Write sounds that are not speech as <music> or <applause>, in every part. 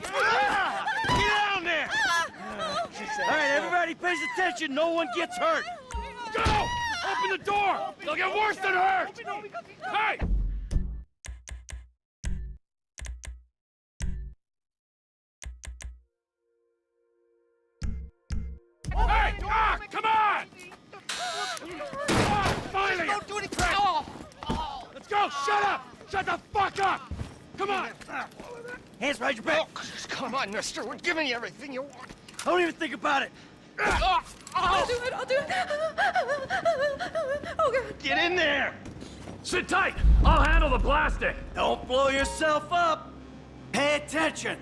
Get down there! All right, everybody pays attention. No one gets hurt. Go! Open the door! They'll get worse than hurt! Hey! Hey! Ah! Come on! Ah, finally! Don't do any crap. Let's go! Shut up! Shut the fuck up! Come on! Hands behind your back. Oh, come on, mister. We're giving you everything you want. Don't even think about it. Ah, ah. I'll do it, I'll do it. Oh, God. Get in there. Sit tight! I'll handle the plastic. Don't blow yourself up. Pay attention.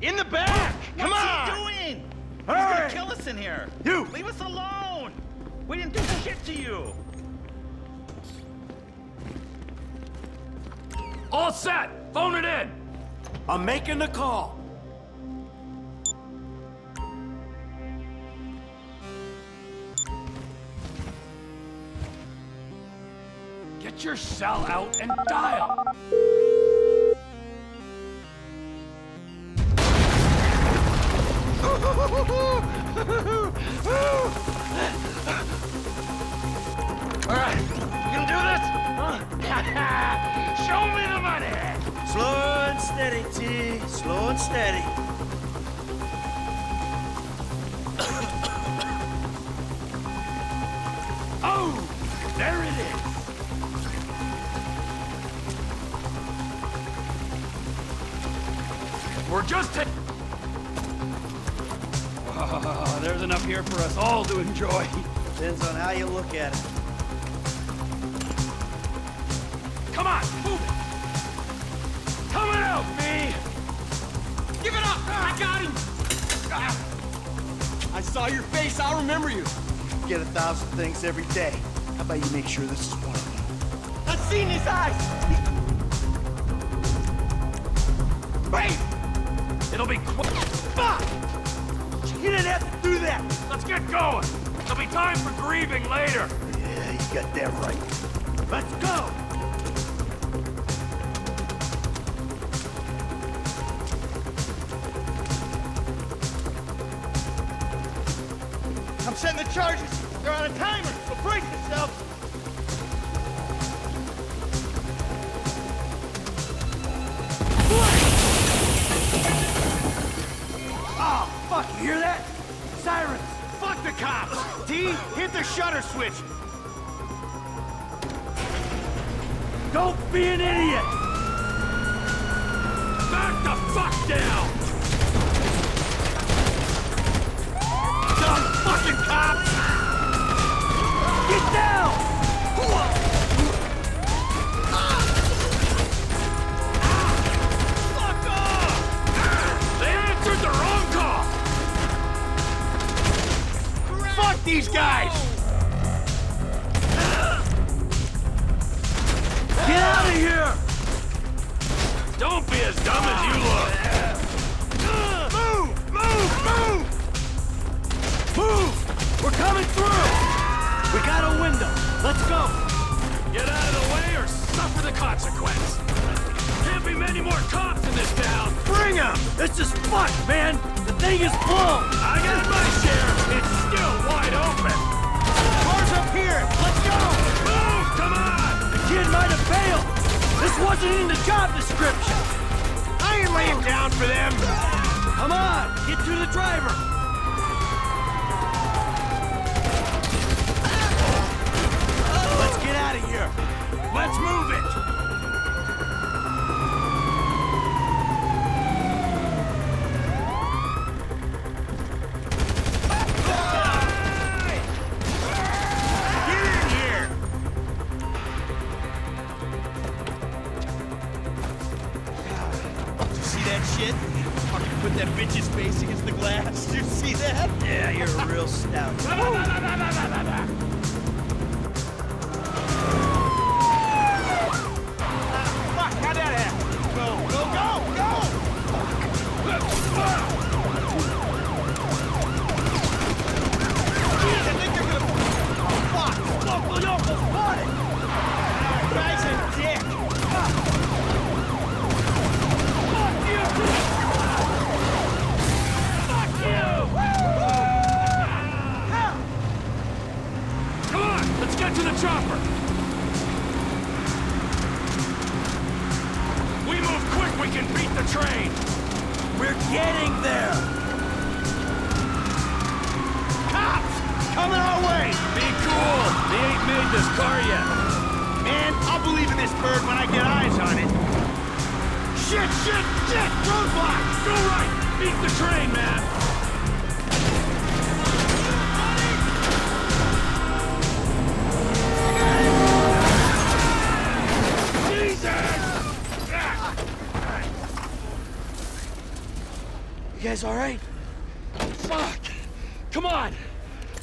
In the back! Come on. What's on! he doing? He's All gonna kill us in here. You. Leave us alone. We didn't do shit to you. All set! Phone it in! I'm making the call. Get your cell out and dial! Things every day. How about you make sure this is one of them? I've seen his eyes. Wait! It'll be quick. Fuck! You didn't have to do that. Let's get going! There'll be time for grieving later! Yeah, you got that right. Let's go. I'm setting the charges. They're on a timer, so brace yourself. Oh, fuck, you hear that? Sirens. Fuck the cops. T, hit the shutter switch. Don't be an idiot. Back the fuck down! Dumb fucking cops. These guys. Get out of here. Don't be as dumb as you look! Move, move, move. Move. We're coming through. We got a window. Let's go. Get out of the way or suffer the consequence! Can't be many more cops in this town! Bring Bring 'em. This is fucked, man. The thing is blown. I got my share! It's still wide open! Cars up here. Let's go. Move! Come on! The kid might have failed. This wasn't in the job description. I ain't laying down for them. Come on, get to the driver. Out of here. Let's move it! Coming our way! Be cool! They ain't made this car yet. Man, I'll believe in this bird when I get eyes on it. Shit, shit, shit! Roadblock! Go right! Beat the train, man! You guys alright? Fuck! Come on!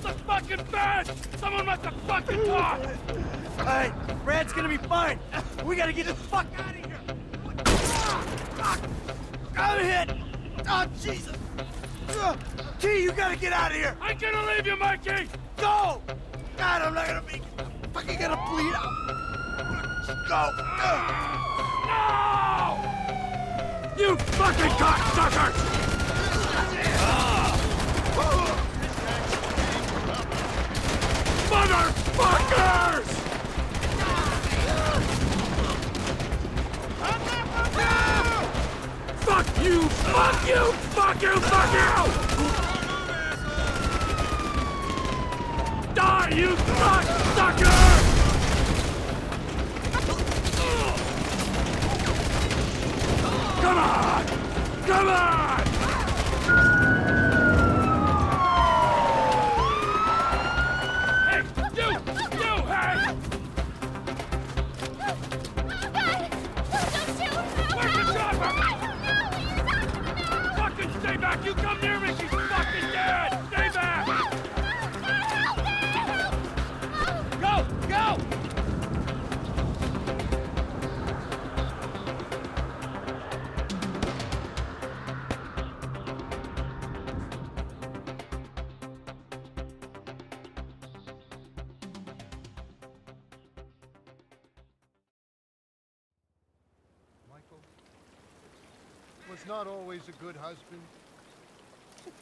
The fucking bed! Someone must have fucking talked! Alright, Brad's gonna be fine! We gotta get the fuck out of here! Ah, fuck! I'm hit! Oh, Jesus! T, you gotta get out of here! I'm gonna leave you, Mikey! Go! God, I'm not gonna make it! I'm fucking gonna bleed out! Go! No! You fucking cocksuckers! Motherfuckers! Fuck you! Fuck you! Fuck you! Fuck you! Die, you cocksucker! Come on! Come on! You come near me, she's fucking dead! Stay back! Go! Go! Michael was not always a good husband,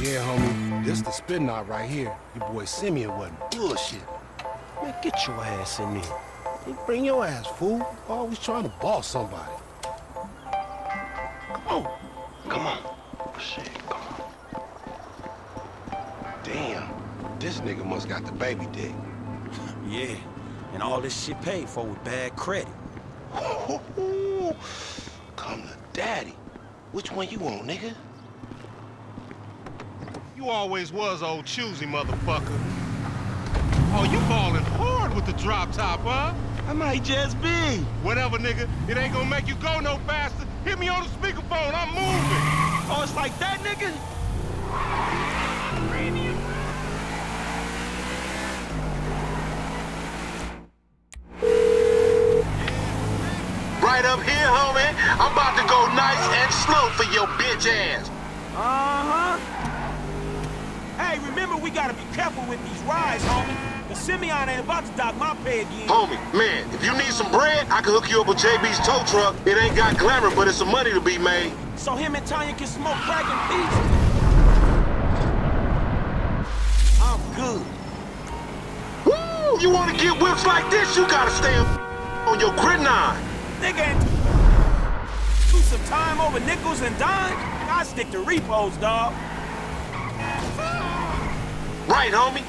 Yeah, homie. This the spin knot right here. Your boy Simeon wasn't bullshit. Man, get your ass in there. Hey, bring your ass, fool. Always trying to boss somebody. Come on. Come on. Oh, shit, come on. Damn. This nigga must got the baby dick. <laughs> Yeah, and all this shit paid for with bad credit. <laughs> Come to daddy. Which one you want, nigga? You always was old choosy, motherfucker. Oh, you balling hard with the drop top, huh? I might just be. Whatever, nigga. It ain't gonna make you go no faster. Hit me on the speakerphone. I'm moving. Oh, it's like that, nigga? Right up here, homie. I'm about to go nice and slow for your bitch ass. Uh-huh. Remember we gotta be careful with these rides, homie. The Simeon ain't about to dock my pay again. Homie, man, if you need some bread, I can hook you up with JB's tow truck. It ain't got glamour, but it's some money to be made. So him and Tonya can smoke crack in peace? I'm good. Woo! You wanna get whips like this, you gotta stay on your gridiron. Nigga ain't do some time over nickels and dimes? I stick to repos, dog. Right, homie?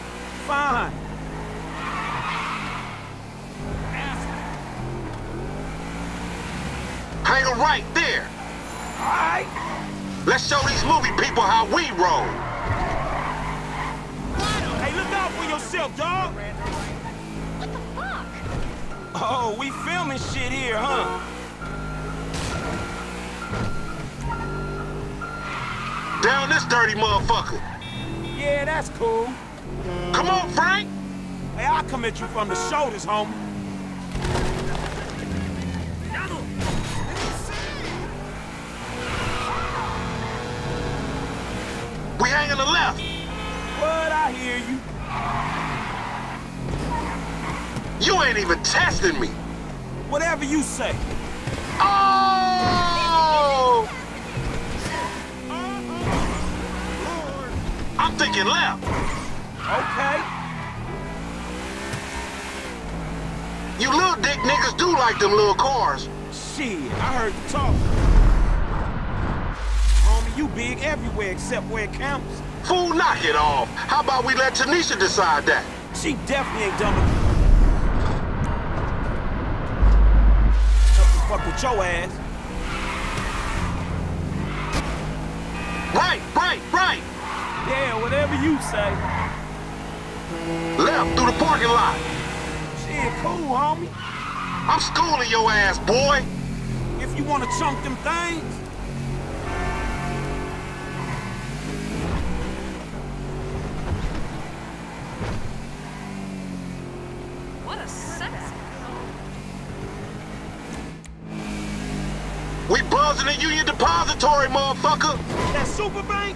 Fine. Hang 'em right there. All right. Let's show these movie people how we roll. Hey, look out for yourself, dog. What the fuck? Oh, we filming shit here, huh? Down this dirty motherfucker. Yeah, that's cool. Come on, Frank. Hey, I'll come at you from the shoulders, homie. We hang on the left. What? I hear you. You ain't even testing me. Whatever you say. Oh! I'm thinking left. Okay. You little dick niggas do like them little cars. Shit, I heard you talk. Homie, you big everywhere except where it counts. Fool, knock it off. How about we let Tanisha decide that? She definitely ain't dumb enough to fuck with your ass. Whatever you say. Left through the parking lot. Shit, cool, homie. I'm schooling your ass, boy. If you wanna chunk them things. What a sexy We buzzing the Union Depository, motherfucker. That super bank?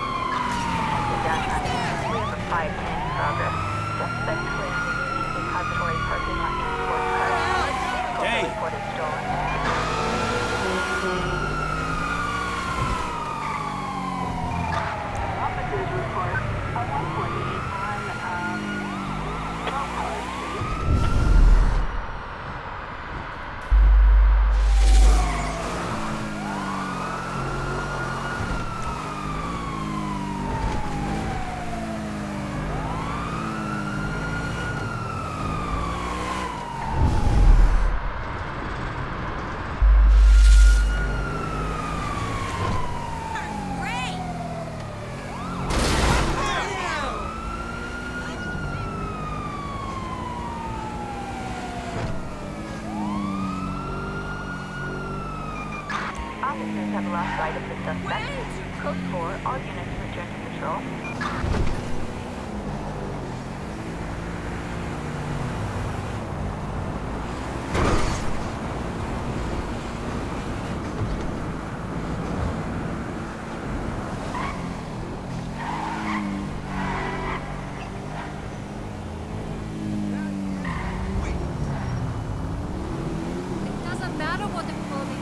Downtown. We Officers have lost sight of the suspect. Code 4, all units return to patrol. It doesn't matter what the clothing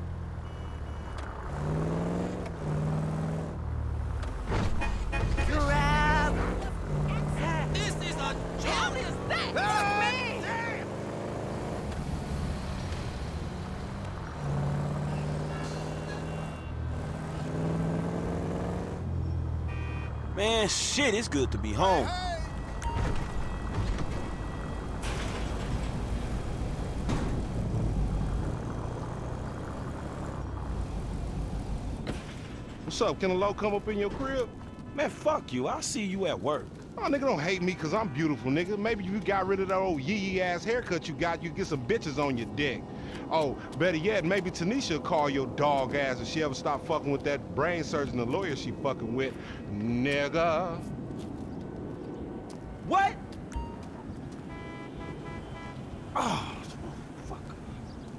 Man, shit, it's good to be home. What's up? Can a low come up in your crib? Man, fuck you. I'll see you at work. Oh, nigga, don't hate me because I'm beautiful, nigga. Maybe you got rid of that old yee-yee ass haircut you got, you get some bitches on your dick. Oh, better yet, maybe Tanisha will call your dog ass if she ever stop fucking with that brain surgeon, the lawyer she fucking with. Nigga. What? Oh,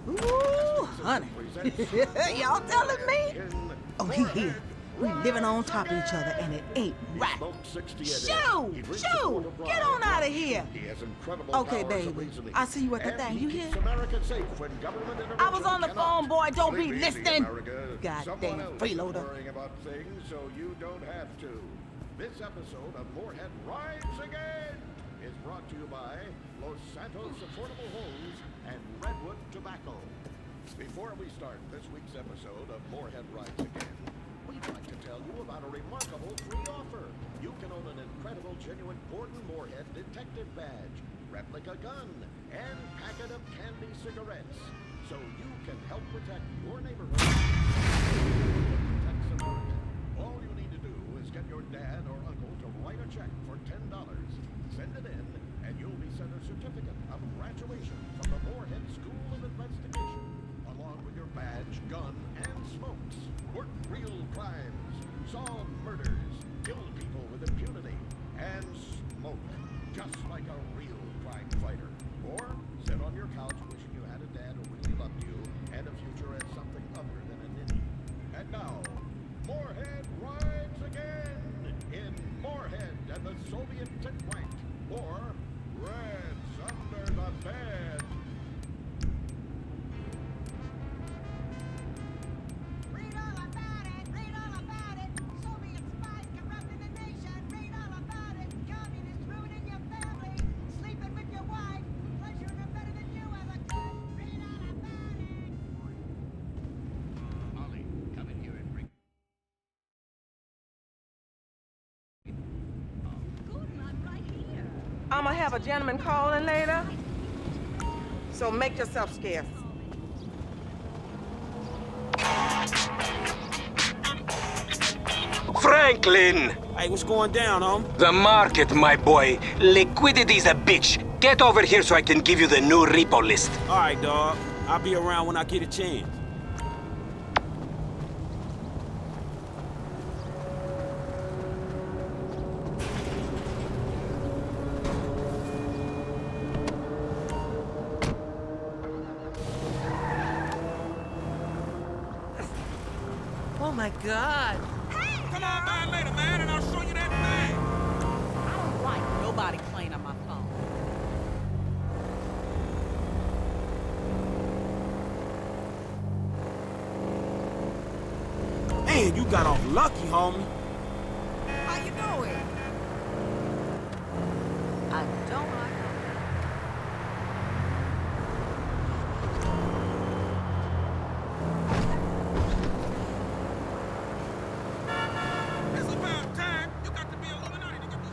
Ooh, honey. <laughs> Y'all telling me? Oh, he here. We living on top of each other, and it ain't right. Shoo! Shoo! Get on out of here! Okay, baby. I'll see you at the thing. You hear? I was on the phone, boy. Don't be listening. Goddamn freeloader. so you don't have to. This episode of Moorhead Rides Again is brought to you by Los Santos Affordable Homes and Redwood Tobacco. Before we start this week's episode of Moorhead Rides Again, we'd like to tell you about a remarkable free offer. You can own an incredible genuine Gordon Moorhead detective badge, replica gun, and packet of candy cigarettes. So you can help protect your neighborhood. All you need to do is get your dad or uncle to write a check for $10. Send it in, and you'll be sent a certificate of graduation from the Moorhead School of Investigation, along with your badge, gun, and smokes. Work real crimes, solve murders, I'm gonna have a gentleman calling later. So make yourself scarce. Franklin! Hey, what's going down, home? The market, my boy. Liquidity's a bitch. Get over here so I can give you the new repo list. All right, dog. I'll be around when I get a chance. God. Come on by later, man, and I'll show you that thing. I don't like nobody playing on my phone. Man, you got off lucky, homie. How you doing? I don't like It's about time. You got to be Illuminati to get this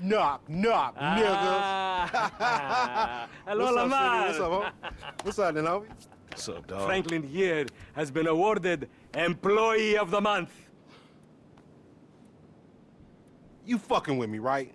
Knock, knock, Ah. <laughs> Hello, What's up, Lamar. City? What's up, homie? What's up, then, homie? What's up, dog? Franklin here has been awarded Employee of the Month. You fucking with me, right?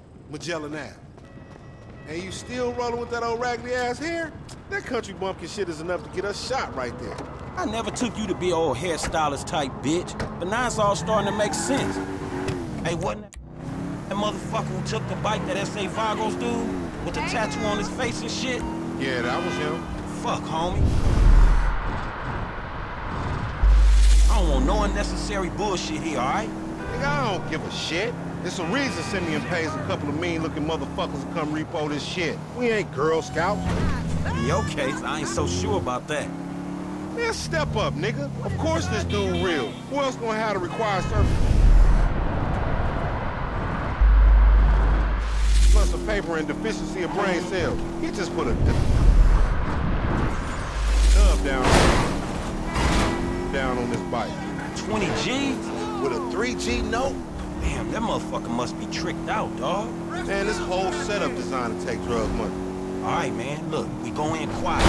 Magellan Ave. And you still rolling with that old raggedy ass hair? That country bumpkin shit is enough to get us shot right there. I never took you to be old hairstylist type bitch, but now it's all starting to make sense. Hey, wasn't that, motherfucker who took the bike that S.A. Vagos dude with the tattoo on his face and shit? Yeah, that was him. Fuck, homie. I don't want no unnecessary bullshit here, all right? Nigga, I don't give a shit. It's a reason Simeon pays a couple of mean-looking motherfuckers to come repo this shit. We ain't Girl Scouts. In your case, I ain't so sure about that. Man, step up, nigga. Of course this dude real. Who else gonna have to require service? Plus a paper and deficiency of brain cells. He just put a dub down, down on this bike. 20 G's? With a 3G note? Damn, that motherfucker must be tricked out, dog. Man, this whole setup designed to take drug money. All right, man, look, we go in quiet.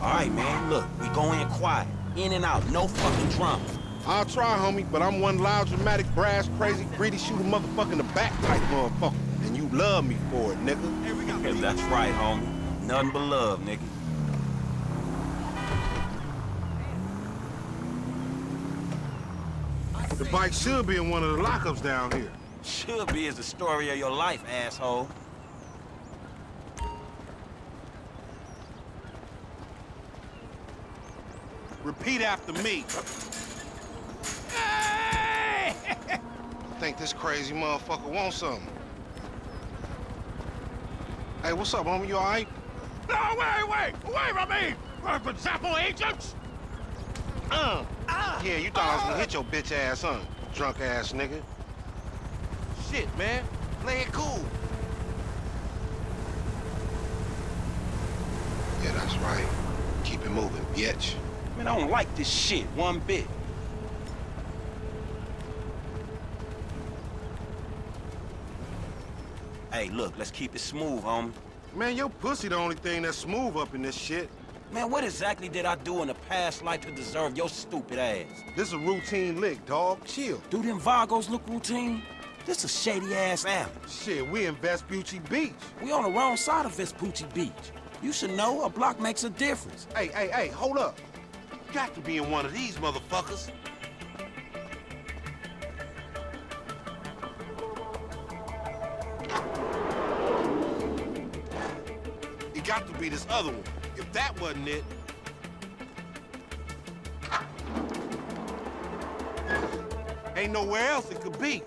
All right, man, look, we go in quiet. In and out, no fucking drama. I'll try, homie, but I'm one loud, dramatic, brass, crazy, greedy, shoot a motherfucker in the back type motherfucker. And you love me for it, nigga. Yeah, that's right, homie. Nothing but love, nigga. The bike should be in one of the lockups down here. Should be is the story of your life, asshole. Repeat after me. I <laughs> think this crazy motherfucker wants something. Hey, what's up, homie? You all right? No, wait, wait! Away from me! Purple Zappo agents! Uh. Yeah, you thought I was gonna hit your bitch ass, huh? Drunk ass nigga. Shit, man. Play it cool. Yeah, that's right. Keep it moving, bitch. Man, I don't like this shit one bit. Hey, look, let's keep it smooth, homie. Man, your pussy the only thing that's smooth up in this shit. Man, what exactly did I do in a past life to deserve your stupid ass? This a routine lick, dog. Chill. Do them Vagos look routine? This a shady-ass alley. Shit, we in Vespucci Beach. We on the wrong side of Vespucci Beach. You should know a block makes a difference. Hey, hey, hey, hold up. You got to be in one of these motherfuckers. It got to be this other one. If that wasn't it, ain't nowhere else it could be.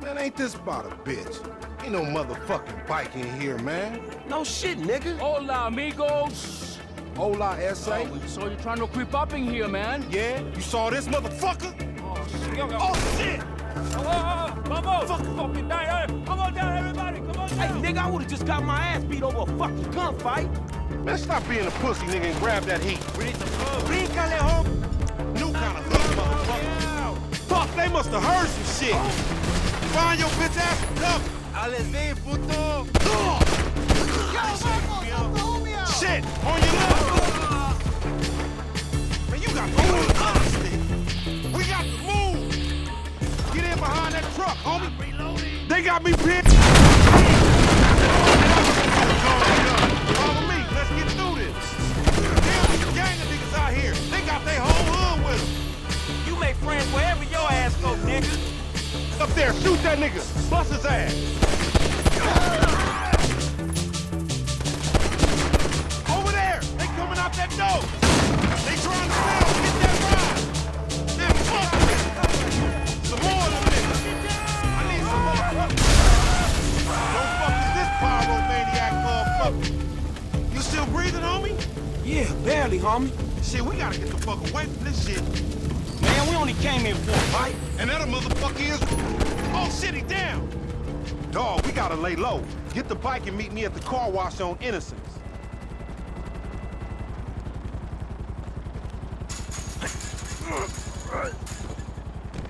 Man, ain't this about a bitch? Ain't no motherfucking bike in here, man. No shit, nigga. Hola, amigos. Hola, S.A. Oh, so you're trying to creep up in here, man? Yeah? You saw this motherfucker? Oh, shit. Yo, yo. Oh, shit! Oh, oh, oh, oh, come on. Fuck, fucking down. Hey, eh? come on down, everybody. Come on Hey, down. nigga, I would've just got my ass beat over a fucking gunfight. Man, stop being a pussy, nigga, and grab that heat. We need some food. Bríncale, home. New kind of hood, motherfucker. Fuck, they must have heard some shit. Find your bitch ass cover. Ales puto! Shit, on your left. Man, you got to move. We got to move. Get in behind that truck, homie. They got me pinned. Friends wherever your ass go, nigga. Up there, shoot that nigga. Bust his ass. Over there. They coming out that door. They trying to sell. Get that ride. Damn, fuck. Some more of them niggas. I need some more. Don't fuck with this pyromaniac motherfucker. You still breathing, homie? Yeah, barely, homie. Shit, we gotta get the fuck away from this shit. Man, we only came here for a fight. And that a motherfucker is... Oh, shit, he down. Dog, we gotta lay low. Get the bike and meet me at the car wash on Innocence.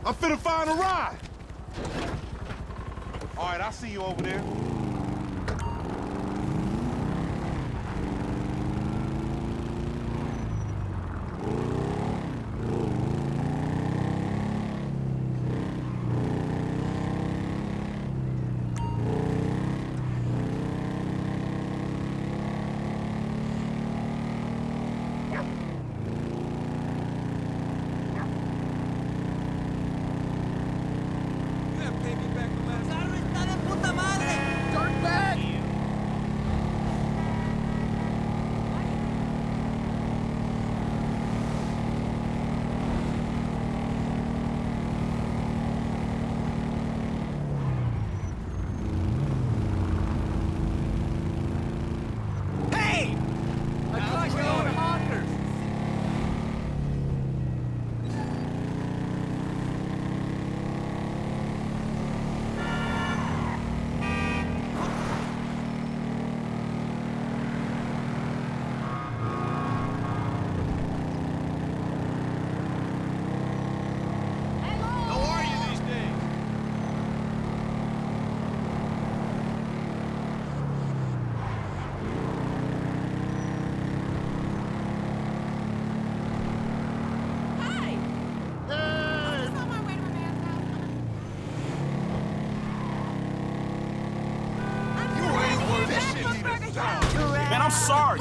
I'm finna find a ride. All right, I'll see you over there. Hey! I thought you were hawkers. How are you these days? Man, I'm sorry,